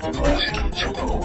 恭喜小